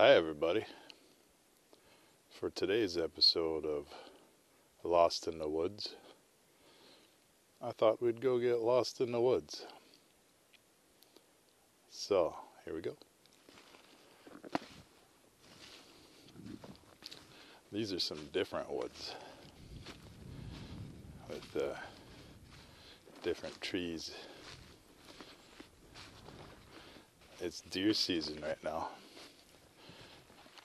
Hi, everybody. For today's episode of Lost in the Woods, I thought we'd go get lost in the woods. So, here we go. These are some different woods with uh, different trees. It's deer season right now.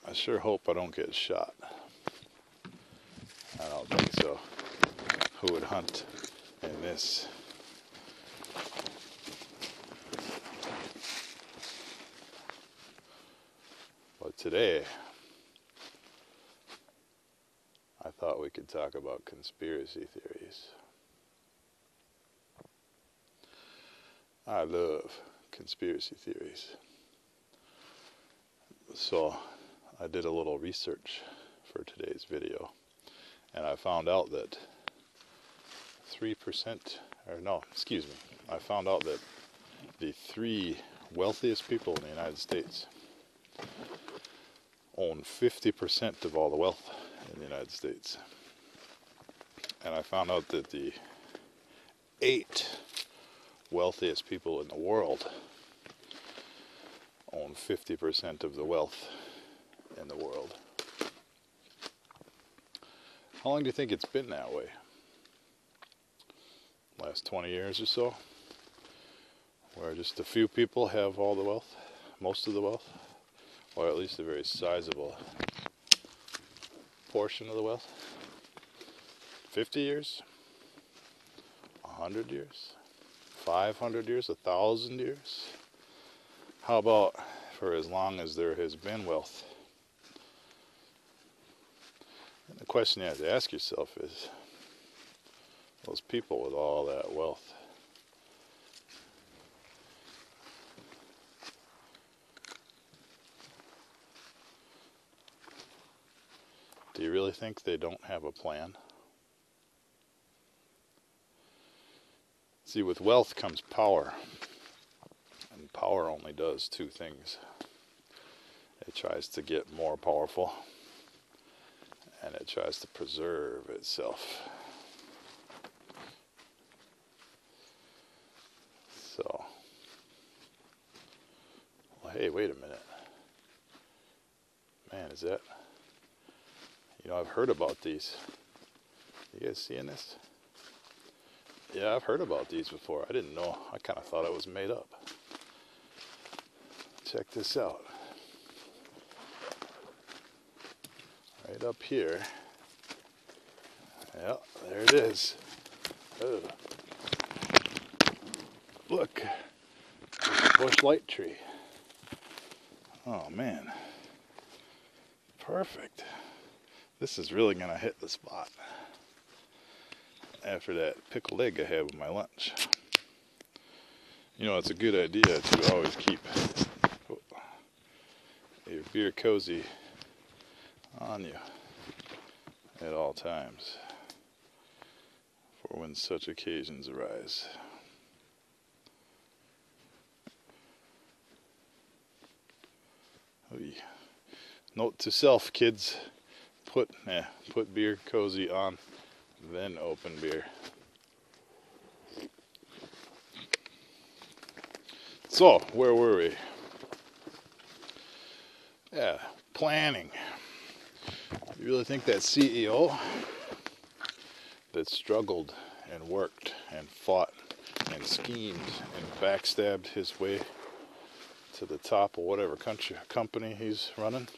I sure hope I don't get shot. I don't think so. Who would hunt in this? But today, I thought we could talk about conspiracy theories. I love conspiracy theories. So, I did a little research for today's video and I found out that 3%, or no, excuse me, I found out that the three wealthiest people in the United States own 50% of all the wealth in the United States. And I found out that the eight wealthiest people in the world own 50% of the wealth in the world. How long do you think it's been that way? Last 20 years or so? Where just a few people have all the wealth, most of the wealth, or at least a very sizable portion of the wealth? 50 years? 100 years? 500 years? 1,000 years? How about for as long as there has been wealth? And the question you have to ask yourself is those people with all that wealth. Do you really think they don't have a plan? See, with wealth comes power. And power only does two things it tries to get more powerful and it tries to preserve itself. So, well, hey, wait a minute. Man, is that, you know, I've heard about these. You guys seeing this? Yeah, I've heard about these before. I didn't know. I kind of thought it was made up. Check this out. Up here. Yep, there it is. Oh. Look, Busch Light tree. Oh man, perfect. This is really gonna hit the spot after that pickled egg I had with my lunch. You know, it's a good idea to always keep your beer cozy on you at all times for when such occasions arise. Note to self, kids: put eh, put beer cozy on, then open beer. So, where were we? Yeah, planning. You really think that CEO that struggled and worked and fought and schemed and backstabbed his way to the top of whatever country company he's running?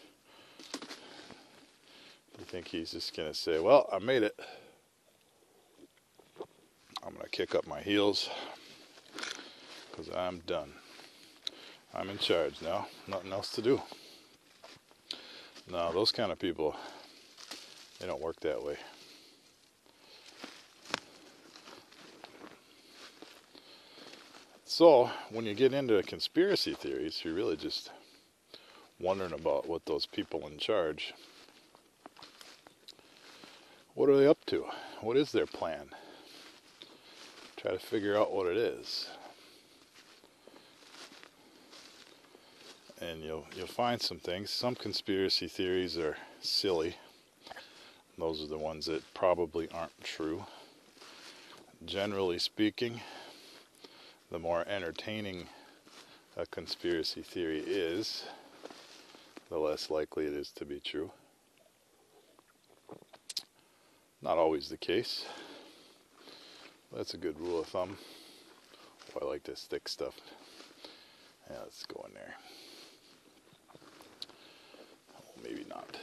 You think he's just gonna say, "Well, I made it. I'm gonna kick up my heels because I'm done. I'm in charge now. Nothing else to do." Now, those kind of people they don't work that way. So, when you get into conspiracy theories, you're really just wondering about what those people in charge what are they up to? What is their plan? Try to figure out what it is. and you'll you'll find some things. Some conspiracy theories are silly. Those are the ones that probably aren't true. Generally speaking, the more entertaining a conspiracy theory is, the less likely it is to be true. Not always the case. That's a good rule of thumb. Oh, I like this thick stuff. Yeah, let's go in there. maybe not.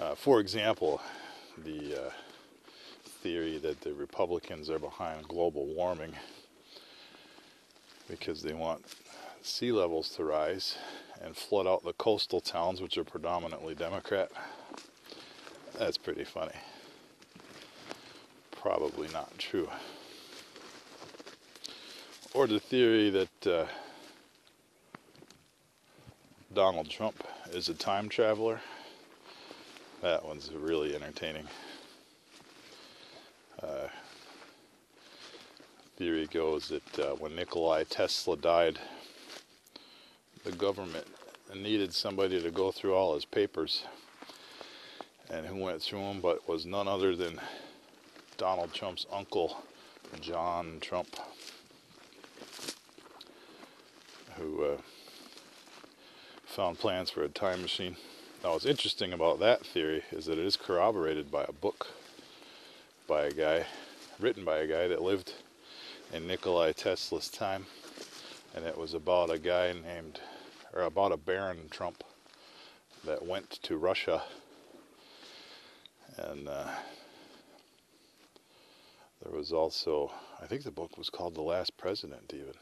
Uh, for example, the uh, theory that the Republicans are behind global warming because they want sea levels to rise and flood out the coastal towns, which are predominantly Democrat. That's pretty funny. Probably not true. Or the theory that uh, Donald Trump is a time traveler. That one's really entertaining. Uh, theory goes that uh, when Nikolai Tesla died, the government needed somebody to go through all his papers. And who went through them but was none other than Donald Trump's uncle, John Trump, who uh, found plans for a time machine. Now, what's interesting about that theory is that it is corroborated by a book by a guy, written by a guy that lived in Nikolai Tesla's time, and it was about a guy named, or about a Baron Trump that went to Russia, and uh, there was also, I think the book was called The Last President, even.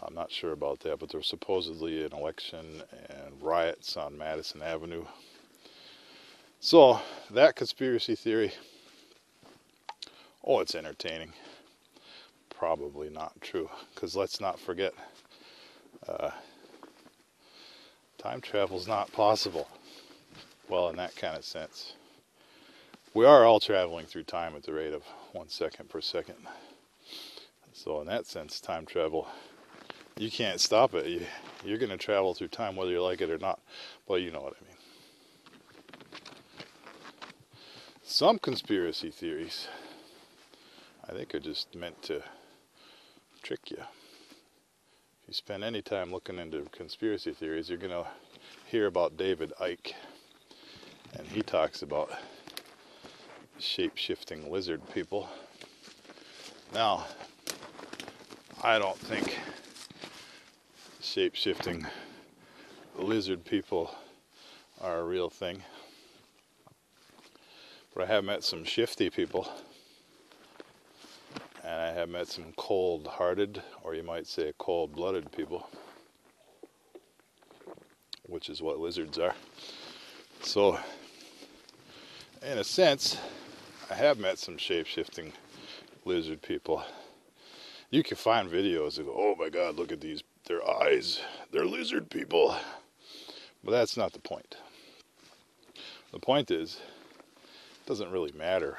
I'm not sure about that, but there was supposedly an election and riots on Madison Avenue. So, that conspiracy theory, oh, it's entertaining. Probably not true, because let's not forget, uh, time travel is not possible. Well, in that kind of sense. We are all traveling through time at the rate of one second per second. So, in that sense, time travel you can't stop it. You, you're going to travel through time whether you like it or not. Well, you know what I mean. Some conspiracy theories, I think, are just meant to trick you. If you spend any time looking into conspiracy theories, you're going to hear about David Icke. And he talks about shape shifting lizard people. Now, I don't think shape shifting lizard people are a real thing. But I have met some shifty people, and I have met some cold hearted, or you might say cold blooded people, which is what lizards are. So, in a sense, I have met some shape shifting lizard people. You can find videos that go, oh my god, look at these their eyes. They're lizard people. But that's not the point. The point is, it doesn't really matter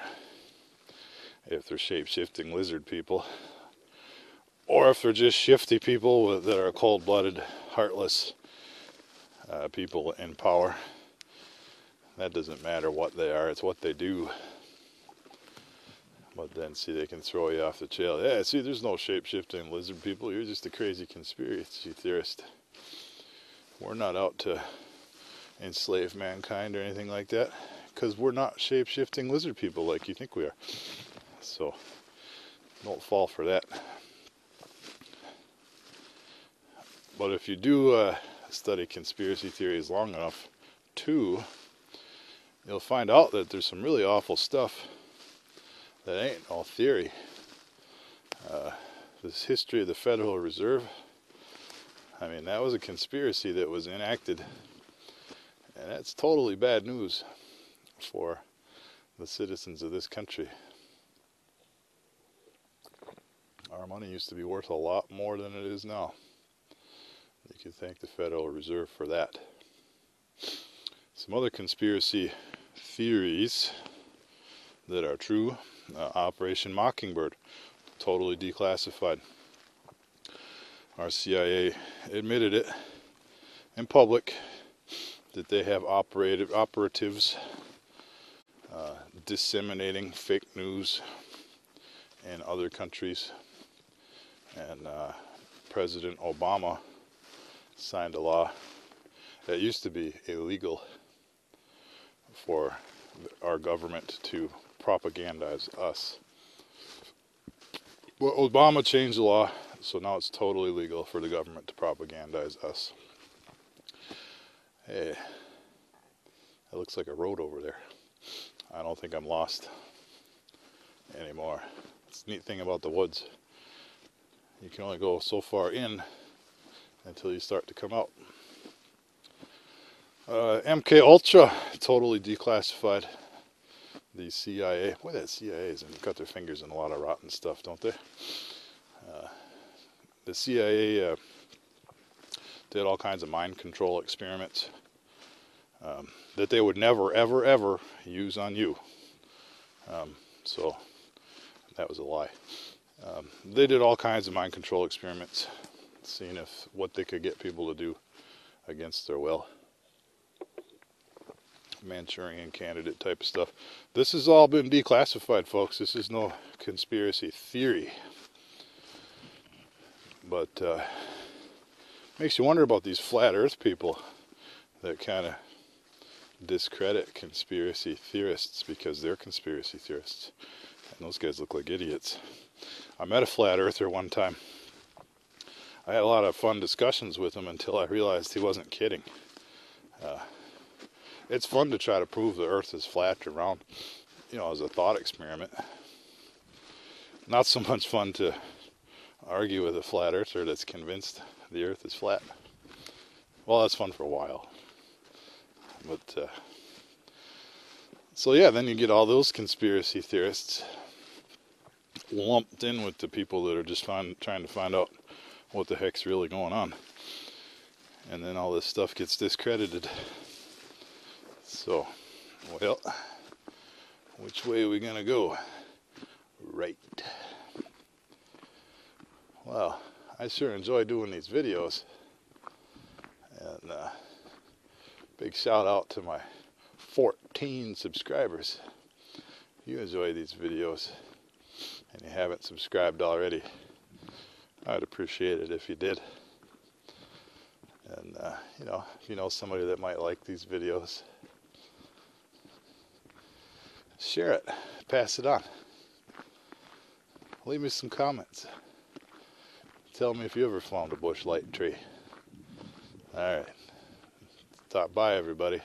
if they're shape shifting lizard people or if they're just shifty people that are cold blooded, heartless uh, people in power. That doesn't matter what they are, it's what they do. But then, see, they can throw you off the trail. Yeah, see, there's no shape shifting lizard people. You're just a crazy conspiracy theorist. We're not out to enslave mankind or anything like that because we're not shape shifting lizard people like you think we are. So, don't fall for that. But if you do uh, study conspiracy theories long enough, too, you'll find out that there's some really awful stuff that ain't all theory. Uh, this history of the Federal Reserve, I mean, that was a conspiracy that was enacted. And that's totally bad news for the citizens of this country. Our money used to be worth a lot more than it is now. You can thank the Federal Reserve for that. Some other conspiracy theories that are true uh, Operation Mockingbird, totally declassified. our CIA admitted it in public that they have operative operatives uh, disseminating fake news in other countries. And uh, President Obama signed a law that used to be illegal for our government to propagandize us. Well, Obama changed the law, so now it's totally legal for the government to propagandize us. Hey, that looks like a road over there. I don't think I'm lost anymore. It's the neat thing about the woods. You can only go so far in until you start to come out. Uh, MK Ultra totally declassified. The CIA, boy, that CIA is got their fingers in a lot of rotten stuff, don't they? Uh, the CIA uh, did all kinds of mind control experiments um, that they would never, ever, ever use on you. Um, so that was a lie. Um, they did all kinds of mind control experiments, seeing if what they could get people to do against their will. Manchurian candidate type of stuff. This has all been declassified, folks. This is no conspiracy theory. But uh, makes you wonder about these flat Earth people that kind of discredit conspiracy theorists because they're conspiracy theorists. And those guys look like idiots. I met a flat earther one time. I had a lot of fun discussions with him until I realized he wasn't kidding. Uh, it's fun to try to prove the earth is flat or round, you know, as a thought experiment. Not so much fun to argue with a flat earther that's convinced the earth is flat. Well, that's fun for a while. But uh, so yeah, then you get all those conspiracy theorists lumped in with the people that are just find, trying to find out what the heck's really going on. And then all this stuff gets discredited. So, well, which way are we going to go? Right. Well, I sure enjoy doing these videos. And uh, big shout out to my 14 subscribers. If you enjoy these videos and you haven't subscribed already, I'd appreciate it if you did. And, uh, you know, if you know somebody that might like these videos, share it, pass it on. Leave me some comments. Tell me if you ever found a Busch Light tree. All right. Stop by, everybody.